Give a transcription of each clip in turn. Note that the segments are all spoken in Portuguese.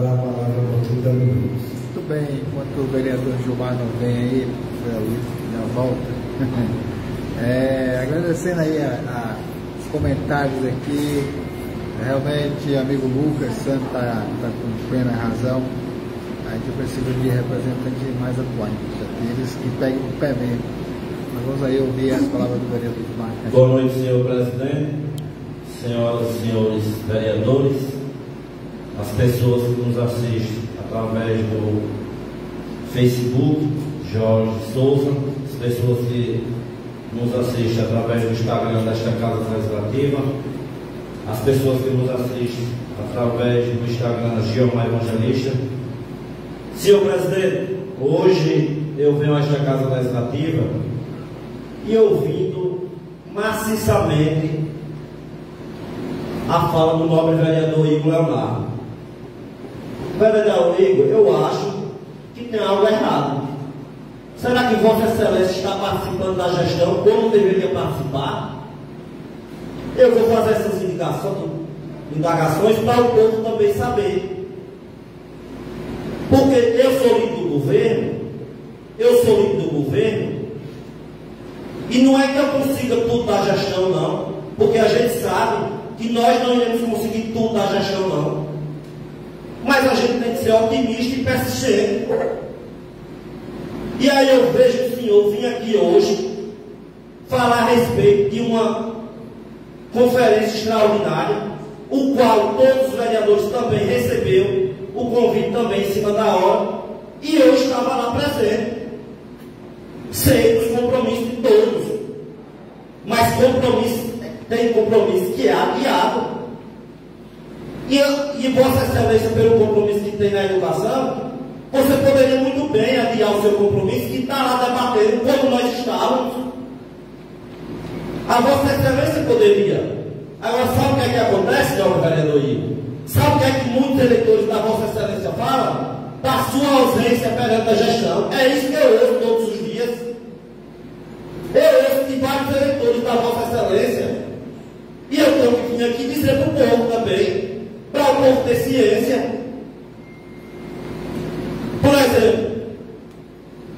a palavra por 30 minutos. Muito bem, enquanto o vereador Gilmar não vem aí, foi na volta. É, agradecendo aí a, a, os comentários aqui. Realmente, amigo Lucas Santos está tá com plena razão. A gente precisa de representantes mais atuantes, aqueles que peguem o pé mesmo. Nós vamos aí ouvir as palavras do vereador Gilmar. Boa noite, senhor presidente, senhoras e senhores vereadores, as pessoas que nos assistem através do Facebook, Jorge Souza, as pessoas que nos assistem através do Instagram desta Casa Legislativa, as pessoas que nos assistem através do Instagram Giomar Evangelista. Senhor presidente, hoje eu venho a esta Casa Legislativa e ouvindo maciçamente a fala do nobre vereador Igor Leonardo. Vereador Igor, eu acho que tem algo errado. Será que Vossa Excelência está participando da gestão como deveria participar? Eu vou fazer essas indagações para o povo também saber. Porque eu sou líder do governo, eu sou líder do governo, e não é que eu consiga tudo da gestão, não, porque a gente sabe que nós não iremos conseguir tudo da gestão, não. Mas a gente tem que ser otimista e persistente. E aí eu vejo o senhor vir aqui hoje falar a respeito de uma conferência extraordinária, o qual todos os vereadores também receberam o convite também em cima da hora, e eu estava lá presente. Sei dos compromissos de todos, mas compromisso, tem compromisso que é adiado. E, e Vossa Excelência, pelo compromisso que tem na educação, você poderia muito bem adiar o seu compromisso e estar lá debatendo como nós estávamos. A Vossa Excelência poderia. Agora, sabe o que é que acontece, senhor vereador Igor? Sabe o que é que muitos eleitores da Vossa Excelência falam? Da sua ausência perante a gestão. É isso que eu ouço todos os dias. Eu ouço de vários eleitores da Vossa Excelência. E eu tenho que vir aqui dizer para o povo também, para o povo ter ciência por exemplo,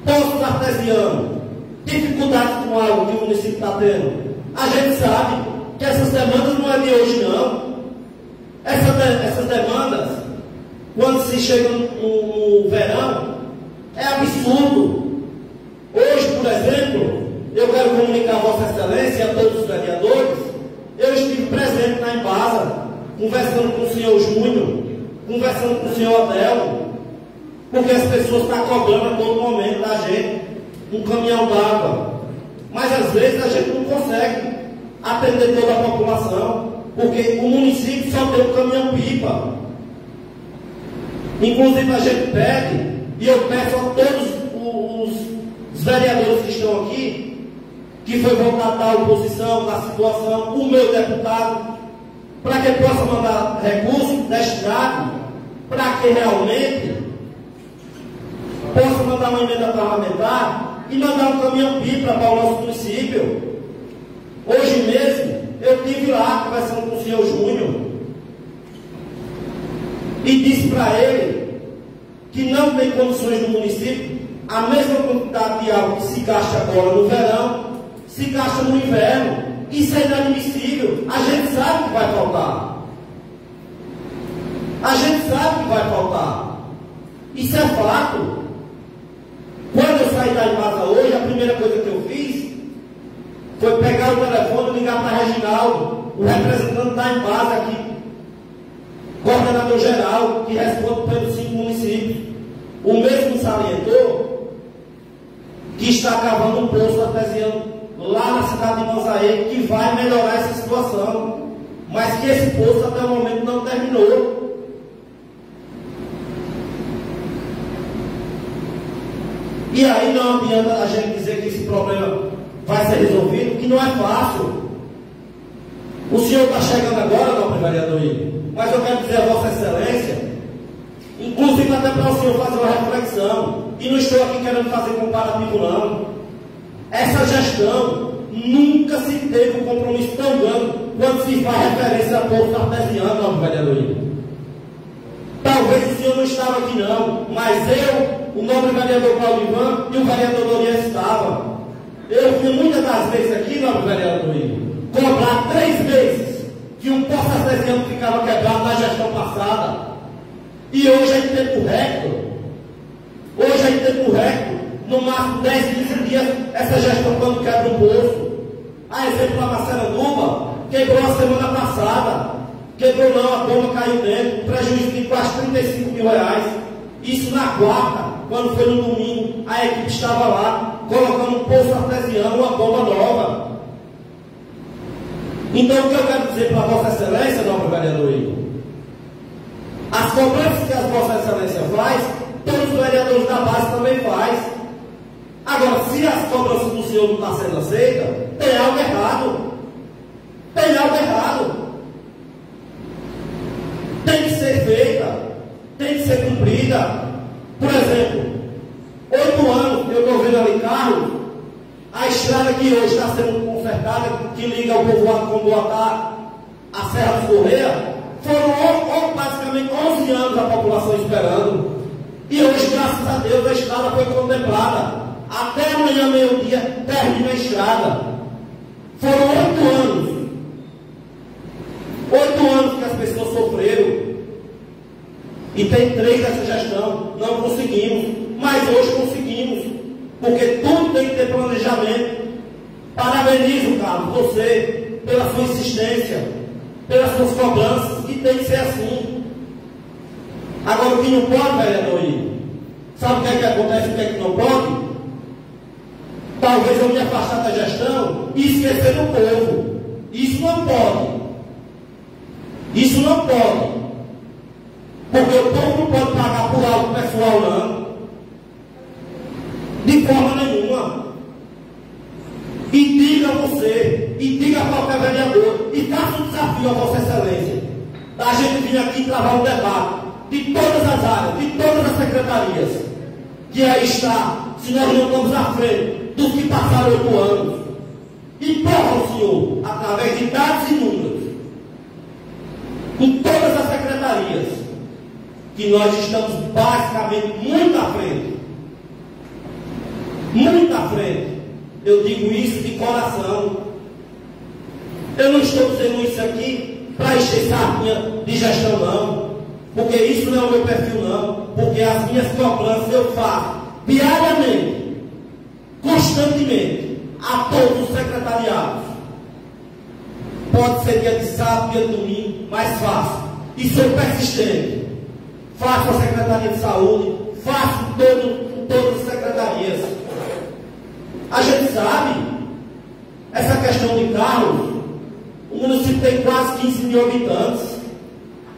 poços artesianos, dificuldades com algo que o município está tendo. A gente sabe que essas demandas não é de hoje não. Essa de, essas demandas, quando se chega no, no verão, é absurdo. Hoje, por exemplo, eu quero comunicar a Vossa Excelência e a todos os vereadores, eu estive presente na Embasa, conversando com o senhor Júnior, conversando com o senhor Adelmo, porque as pessoas estão cobrando a todo momento da gente um caminhão d'água. Mas às vezes a gente não consegue atender toda a população, porque o município só tem um caminhão-pipa. Inclusive a gente pede, e eu peço a todos os, vereadores que estão aqui, que foi votar da oposição, da situação, o meu deputado, para que possa mandar recursos destinados para que realmente possa mandar uma emenda parlamentar e mandar um caminhão-pipa para o nosso município. Hoje mesmo, eu estive lá conversando com o senhor Júnior e disse para ele que não tem condições no município a mesma quantidade de água que se gasta agora no verão, se gasta no inverno. Isso é inadmissível. A gente sabe que vai faltar. A gente sabe que vai faltar. Isso é fato. Quando eu saí da casa hoje, a primeira coisa que eu fiz foi pegar o telefone e ligar para Reginaldo, o representante da Embasa aqui, coordenador geral, que responde pelos cinco municípios. O mesmo salientou que está cavando um poço artesiano lá na cidade de Mosaí, que vai melhorar essa situação. Mas que esse poço até o momento não terminou. E aí não adianta a gente dizer que esse problema vai ser resolvido, que não é fácil. O senhor está chegando agora, nobre vereador mas eu quero dizer a Vossa Excelência, inclusive até para o senhor fazer uma reflexão, e não estou aqui querendo fazer comparativo não. Essa gestão nunca se teve um compromisso tão grande quando se faz referência a posto artesiano, nobre vereador Talvez o senhor não estava aqui não, mas eu, o nobre vereador Paulo Ivan e o vereador Dorian estavam. Eu fui muitas das vezes aqui, nobre vereador Igor, cobrar três vezes que um poço artesiano ficava quebrado na gestão passada. E hoje é em tempo recorde. Hoje é em tempo recorde. No máximo 10, 15 dias, essa gestão quando quebra um poço. A exemplo da Marcela quebrou a semana passada. Quebrou não, a bomba caiu dentro, prejuízo de quase 35 mil reais. Isso na quarta, quando foi no domingo, a equipe estava lá, colocando um poço artesiano, uma bomba nova. Então o que eu quero dizer para Vossa Excelência, nobre vereador Igor, as cobranças que a Vossa Excelência faz, todos os vereadores da base também faz. Agora, se as cobranças do senhor não estão sendo aceitas, tem algo errado. Tem algo errado tem que ser feita, tem que ser cumprida. Por exemplo, oito anos eu estou vendo ali Carlos, a hoje está sendo consertada, que liga o povoado com Boatá a Serra do Correia, foram basicamente 11 anos a população esperando. E hoje, graças a Deus, a estrada foi contemplada. Até amanhã, meio-dia, termina a estrada. Foram oito anos. Oito anos que as pessoas sofreram. E tem três dessa gestão. Não conseguimos. Mas hoje conseguimos. Porque tudo tem que ter planejamento. Parabenizo, Carlos, você, pela sua insistência, pelas suas cobranças, e tem que ser assim. Agora, o que não pode, vereador Igor, sabe o que é que acontece e o que é que não pode? Talvez eu me afastar da gestão e esquecer do povo. Isso não pode. Isso não pode. Porque o povo não pode pagar por algo pessoal, não. De forma nenhuma. E diga você, e diga a qualquer vereador, e faça um desafio a Vossa Excelência, da gente vir aqui travar um debate de todas as áreas, de todas as secretarias, que aí está, se nós não estamos à frente dos que passaram oito anos. E prova senhor, através de dados e números, em todas as secretarias, que nós estamos basicamente muito à frente. Muito à frente. Eu digo isso de coração. Eu não estou dizendo isso aqui para encher sarrinha de gestão, não. Porque isso não é o meu perfil, não. Porque as minhas cobranças eu faço diariamente, constantemente, a todos os secretariados. Pode ser dia de sábado, dia de domingo, mas faço. E sou persistente. Faço a Secretaria de Saúde, faço todo. A gente sabe, essa questão de carros, o município tem quase 15 mil habitantes.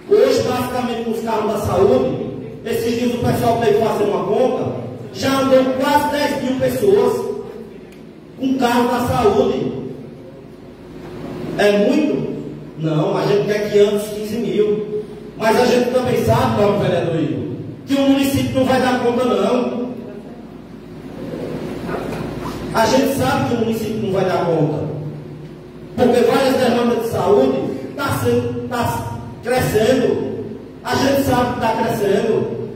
Hoje, basicamente, com os carros da saúde, esses dias o pessoal veio fazer uma conta, já andou quase 10 mil pessoas com carro da saúde. É muito? Não, a gente quer que ande os 15 mil. Mas a gente também sabe, nobre vereador Igor, que o município não vai dar conta, não. A gente sabe que o município não vai dar conta. Porque várias demandas de saúde estão tá tá crescendo. A gente sabe que está crescendo.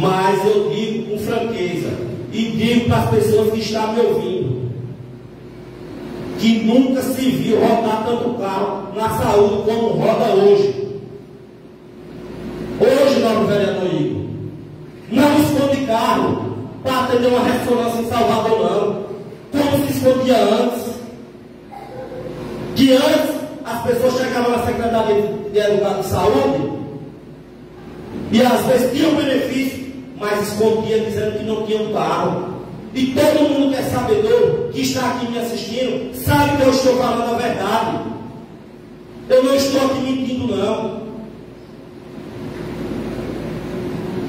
Mas eu digo com franqueza, e digo para as pessoas que estão me ouvindo, que nunca se viu rodar tanto carro na saúde como roda hoje. Hoje, nobre vereador Igor, não esconde carro para atender uma ressonância em Salvador, não. Como se escondia antes. Que antes as pessoas chegavam na Secretaria de Educação de Saúde e às vezes tinham benefício, mas escondia dizendo que não tinham carro. E todo mundo que é sabedor, que está aqui me assistindo, sabe que eu estou falando a verdade. Eu não estou aqui mentindo, não.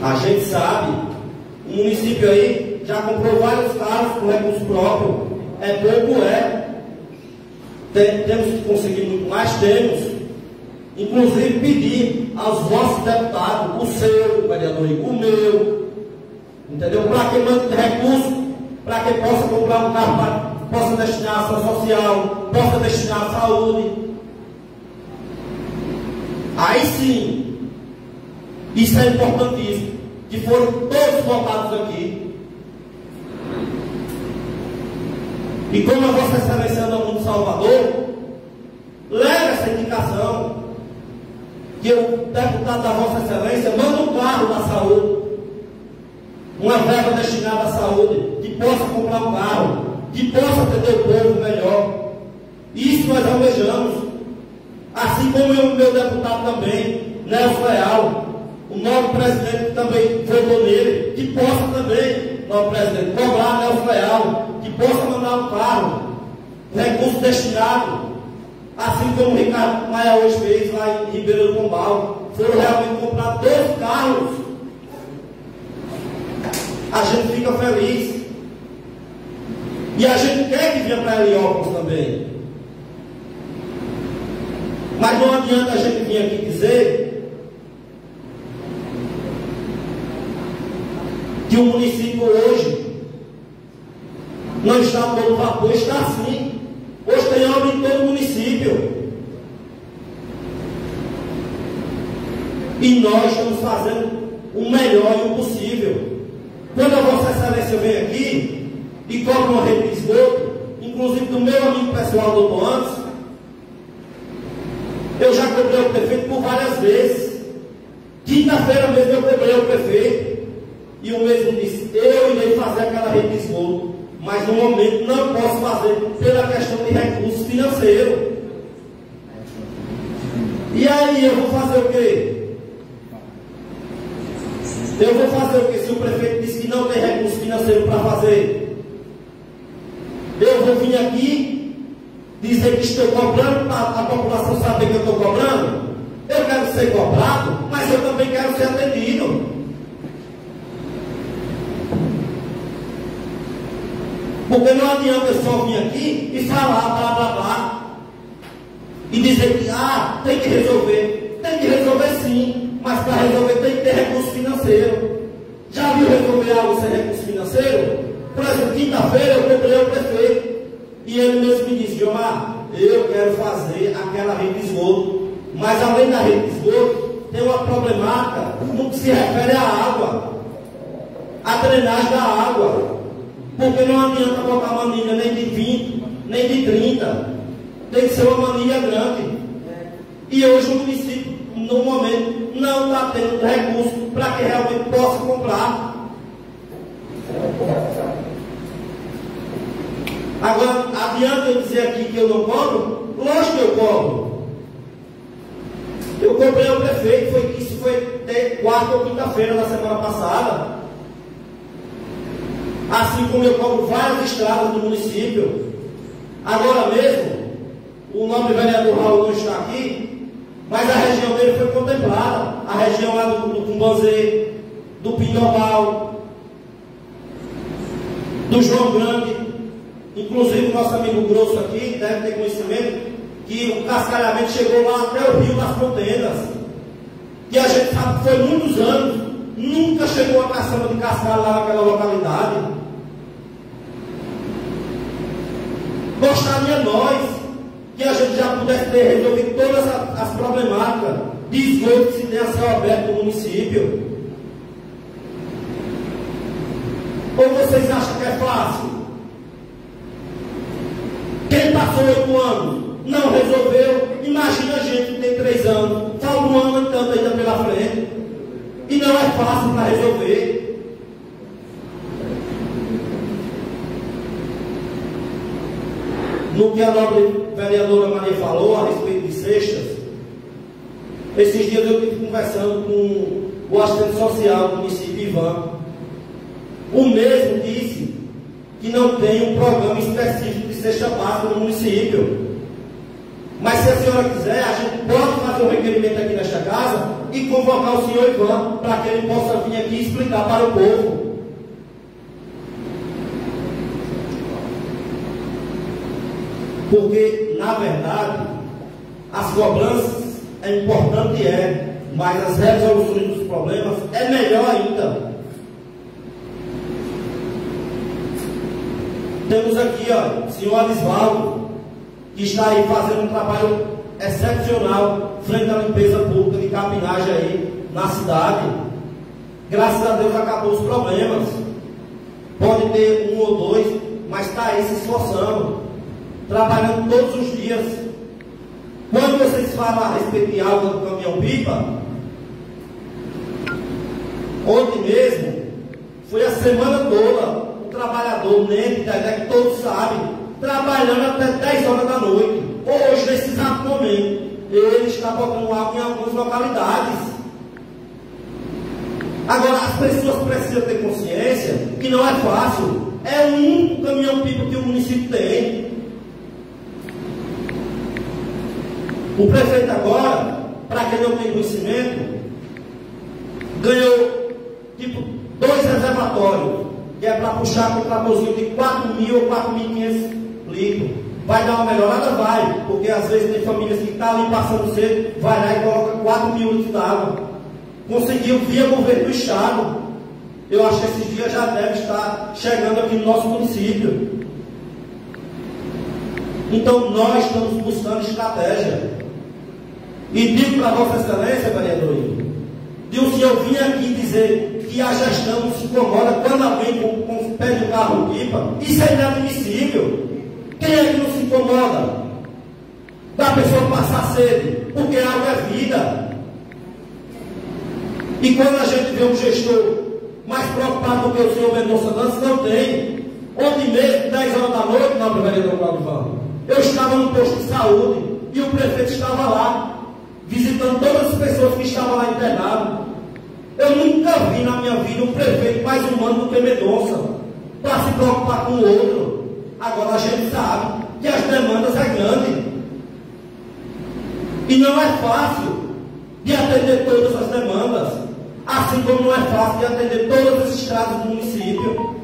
A gente sabe, o município aí já comprou vários carros com recurso próprio. É pouco, é. Tem, temos que conseguir muito mais, temos. Inclusive pedir aos vossos deputados, o seu, vereador, o meu, entendeu? Para que mande recursos para que possa comprar um carro, para, possa destinar à ação social, possa destinar à saúde. Aí sim, isso é importantíssimo, que foram todos votados aqui. E como a Vossa Excelência anda muito Salvador, leva essa indicação que o deputado da Vossa Excelência manda um carro da saúde, uma verba destinada à saúde, que possa comprar um carro, que possa atender o povo melhor. Isso nós almejamos. Assim como o meu deputado também, Nelson Leal, o novo presidente também votou nele, que possa também, novo presidente, cobrar Nelson Leal, que possa mandar um carro, recurso destinado, assim como o Ricardo Maia hoje fez lá em Ribeiro do Pombal. Foram realmente comprar dois carros. A gente fica feliz. E a gente quer que venha para Heliópolis também. Mas não adianta a gente vir aqui dizer que o município hoje não está todo vapor, está sim. Hoje tem obra em todo o município. E nós estamos fazendo o melhor e o possível. Quando a Vossa Excelência vem aqui e cobra uma rede de esgoto, inclusive do meu amigo pessoal, doutor Anderson, eu já cobrei o prefeito por várias vezes. Quinta-feira mesmo eu cobrei o prefeito. E o mesmo disse, eu irei fazer aquela rede de esgoto. Mas no momento não posso fazer pela questão de recursos financeiros. E aí eu vou fazer o quê? Eu vou fazer o quê? Se o prefeito disse que não tem recurso financeiro para fazer, eu vou vir aqui dizer que estou cobrando para a população saber que eu estou cobrando. Eu quero ser cobrado, mas eu também quero ser atendido. Porque não adianta eu só vir aqui e falar blá blá blá e dizer que ah, tem que resolver. Tem que resolver sim, mas para resolver tem que ter recurso financeiro. Já viu resolver algo sem recurso financeiro? Por exemplo, quinta-feira eu cobrei o prefeito e ele mesmo me disse, Gilmar, eu quero fazer aquela rede de esgoto, mas além da rede de esgoto, tem uma problemática no que se refere à água, a drenagem da água. Porque não adianta botar manilha nem de 20, nem de 30. Tem que ser uma manilha grande. E hoje o município, no momento, não está tendo recurso para que realmente possa comprar. Agora, adianta eu dizer aqui que eu não cobro? Lógico que eu cobro. Eu cobrei ao prefeito, foi, isso foi quarta ou quinta-feira da semana passada. Assim como eu cobro várias estradas do município. Agora mesmo, o nobre vereador Raul não está aqui, mas a região dele foi contemplada. A região lá do, do Cumbazê, do Pindobal, do João Grande. Inclusive, o nosso amigo Grosso aqui deve ter conhecimento que o cascalhamento chegou lá até o Rio das Contendas. Que a gente sabe que foi muitos anos, nunca chegou a caçamba de cascalho lá naquela localidade. Gostaria nós que a gente já pudesse ter resolvido todas as problemáticas de esgoto que se tem a céu aberto no município. Ou vocês acham que é fácil? Quem passou oito anos não resolveu, imagina a gente que tem três anos, falta um ano e tanto ainda pela frente. E não é fácil para resolver. No que a nobre vereadora Maria falou a respeito de cestas, esses dias eu estive conversando com o assistente social do município Ivan. O mesmo disse que não tem um programa específico de cesta básica no município. Mas se a senhora quiser, a gente pode fazer um requerimento aqui nesta casa e convocar o senhor Ivan para que ele possa vir aqui explicar para o povo. Porque, na verdade, as cobranças é importante é, mas as resoluções dos problemas é melhor ainda. Temos aqui, ó, o senhor Alisvaldo, que está aí fazendo um trabalho excepcional frente à limpeza pública de capinagem aí na cidade. Graças a Deus acabou os problemas. Pode ter um ou dois, mas está aí se esforçando, trabalhando todos os dias. Quando vocês falam a respeito de algo do caminhão-pipa, ontem mesmo, foi a semana toda, o trabalhador, Nene, que todos sabem, trabalhando até 10 horas da noite. Hoje, nesse exato momento, ele está botando água em algumas localidades. Agora, as pessoas precisam ter consciência que não é fácil. É um caminhão-pipa que o município tem. O prefeito agora, para quem não tem conhecimento, ganhou tipo dois reservatórios, que é para puxar com tratorzinho de 4 mil ou 4.500 litros. Vai dar uma melhorada? Vai, porque às vezes tem famílias que estão tá ali passando cedo, vai lá e coloca 4 mil litros d'água conseguiu via governo do Estado. Eu acho que esses dias já deve estar chegando aqui no nosso município. Então nós estamos buscando estratégia. E digo para Vossa Excelência, vereador, de o senhor vir aqui dizer que a gestão se incomoda quando alguém com, com, pede um carro pipa, isso é inadmissível. Quem é que não se incomoda? Da pessoa passar sede, porque água é vida. E quando a gente vê um gestor mais preocupado do que o senhor Mendonça não tem. Ontem mesmo, 10 horas da noite, na vereador Claudio eu estava no posto de saúde e o prefeito estava lá, visitando todas as pessoas que estavam lá internadas. Eu nunca vi na minha vida um prefeito mais humano do que Mendonça, para se preocupar com o outro. Agora a gente sabe que as demandas é grande. E não é fácil de atender todas as demandas. Assim como não é fácil de atender todas as estradas do município.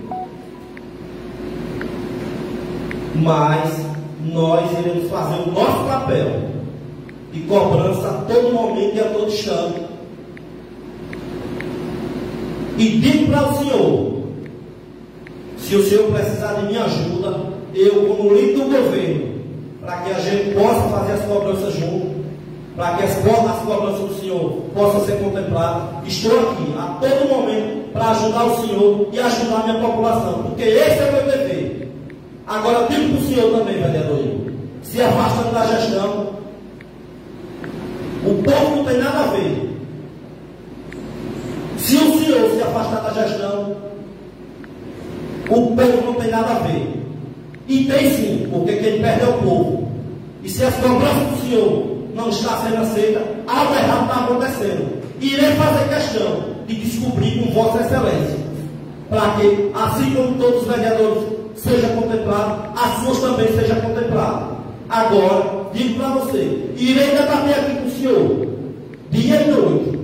Mas nós iremos fazer o nosso papel de cobrança a todo momento e a todo instante. E digo para o senhor, se o senhor precisar de minha ajuda, eu, como líder do governo, para que a gente possa fazer as cobranças juntos, para que as, as cobranças do Senhor possam ser contempladas. Estou aqui a todo momento para ajudar o Senhor e ajudar a minha população, porque esse é o meu dever. Agora, digo para o Senhor também, vereador, se afastando da gestão, povo não tem nada a ver. Se o Senhor se afastar da gestão, o povo não tem nada a ver. E tem sim, porque quem perde é o povo. E se as cobranças do Senhor não está sendo aceita, algo errado está acontecendo. Irei fazer questão de descobrir com Vossa Excelência, para que, assim como todos os vereadores sejam contemplados, as suas também sejam contempladas. Agora, digo para você, irei debater aqui senhor, dia e noite,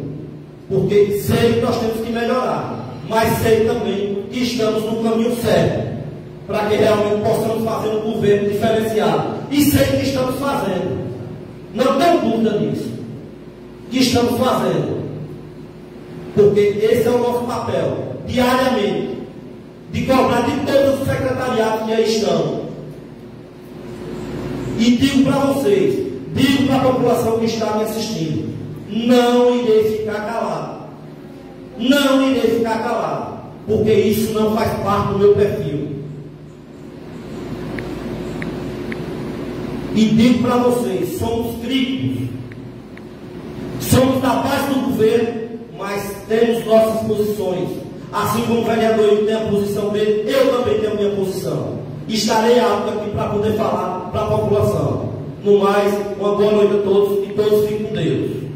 porque sei que nós temos que melhorar, mas sei também que estamos no caminho certo, para que realmente possamos fazer um governo diferenciado. E sei que estamos fazendo. Não tenho dúvida disso. Que estamos fazendo. Porque esse é o nosso papel, diariamente, de cobrar de todos os secretariados que aí estão. E digo para vocês, digo para a população que está me assistindo, não irei ficar calado. Não irei ficar calado. Porque isso não faz parte do meu perfil. E digo para vocês, somos críticos. Somos da do governo, mas temos nossas posições. Assim como o vereador tem a posição dele, eu também tenho a minha posição. Estarei alto aqui para poder falar para a população. No mais, uma boa noite a todos e todos fiquem com Deus.